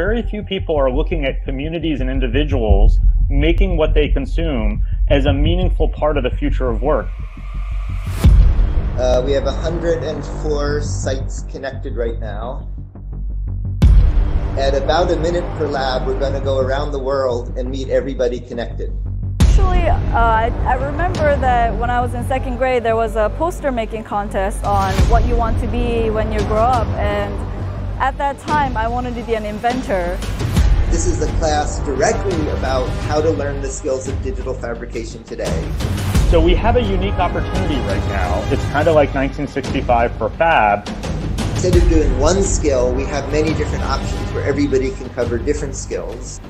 very few people are looking at communities and individuals making what they consume as a meaningful part of the future of work. Uh, we have 104 sites connected right now. At about a minute per lab, we're going to go around the world and meet everybody connected. Actually, uh, I, I, remember that when I was in second grade, there was a poster making contest on what you want to be when you grow up. And at that time, I wanted to be an inventor. This is a class directly about how to learn the skills of digital fabrication today. So we have a unique opportunity right now. It's kind of like 1965 for Fab. Instead of doing one skill, we have many different options where everybody can cover different skills.